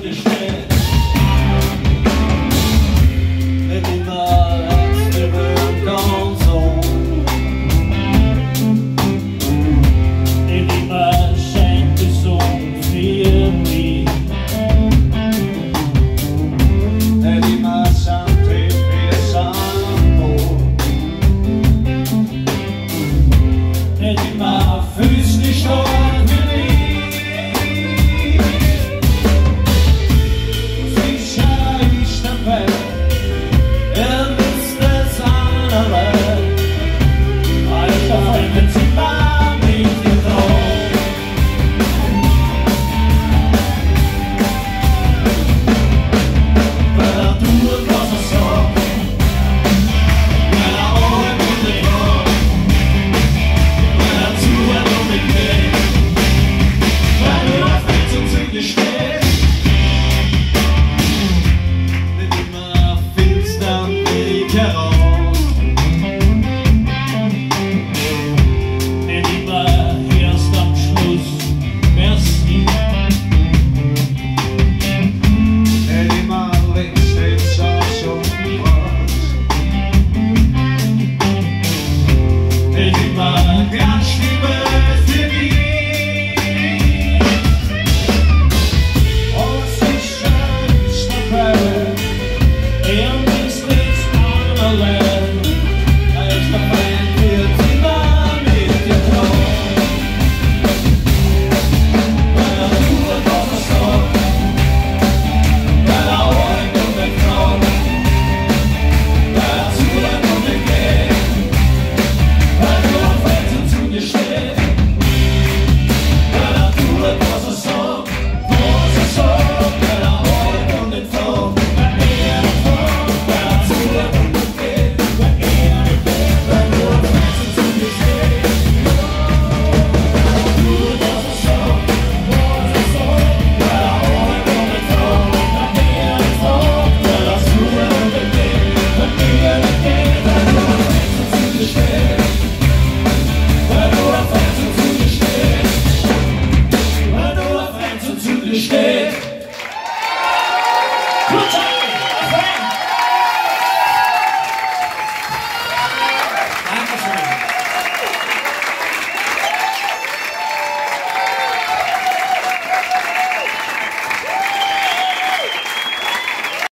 Judas